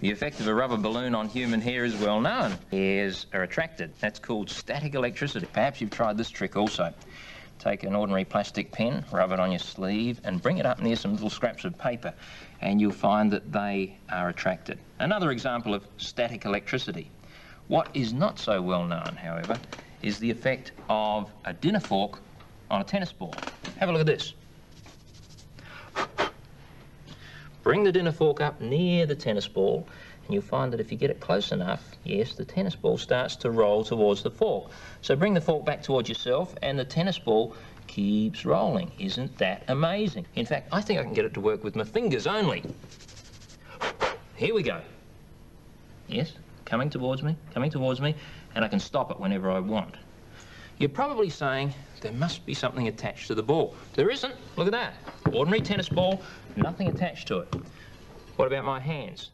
The effect of a rubber balloon on human hair is well known. Hairs are attracted. That's called static electricity. Perhaps you've tried this trick also. Take an ordinary plastic pen, rub it on your sleeve, and bring it up near some little scraps of paper, and you'll find that they are attracted. Another example of static electricity. What is not so well known, however, is the effect of a dinner fork on a tennis ball. Have a look at this. Bring the dinner fork up near the tennis ball and you'll find that if you get it close enough, yes, the tennis ball starts to roll towards the fork. So bring the fork back towards yourself and the tennis ball keeps rolling. Isn't that amazing? In fact, I think I can get it to work with my fingers only. Here we go. Yes, coming towards me, coming towards me, and I can stop it whenever I want. You're probably saying there must be something attached to the ball. There isn't. Look at that. Ordinary tennis ball, nothing attached to it. What about my hands?